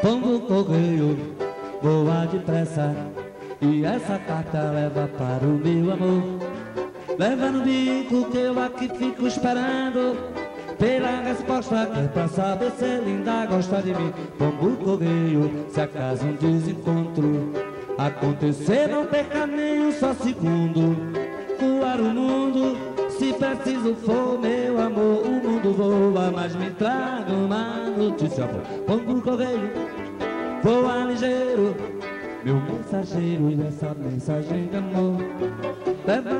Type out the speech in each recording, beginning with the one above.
Pombo correio, voa depressa E essa carta leva para o meu amor Leva no bico que eu aqui fico esperando Pela resposta que é pra saber se ainda gosta de mim. Pombo correio, se acaso um desencontro. Acontecer, não perca nem um só segundo. Voar o mundo, se preciso for meu amor O mundo voa, mas me traga uma notícia. Pombo correio, voa ligeiro. Meu mensageiro e essa mensagem de amor Levanta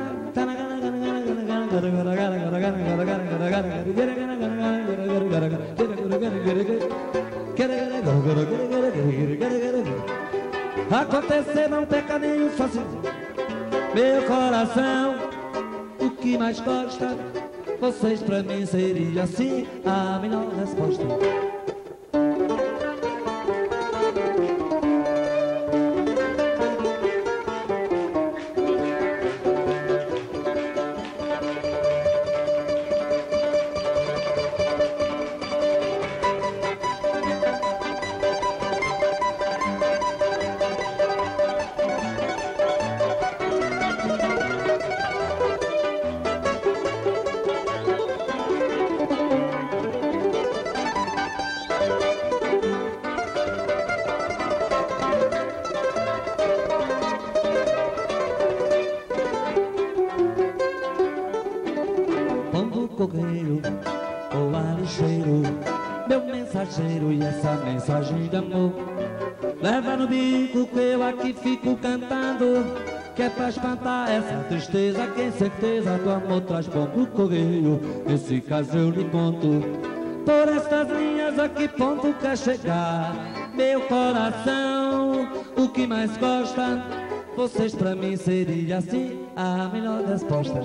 Acontecer não peca nenhum sozinho Meu coração O que mais gosta Vocês pra mim seria assim A melhor resposta correio, o lixeiro Meu mensageiro e essa mensagem de amor. Leva no bico que eu aqui fico cantando Que é pra espantar essa tristeza Que em certeza do amor traz pombo correio Nesse caso eu lhe conto Por estas linhas aqui ponto quer chegar Meu coração, o que mais gosta Vocês pra mim seria assim a melhor resposta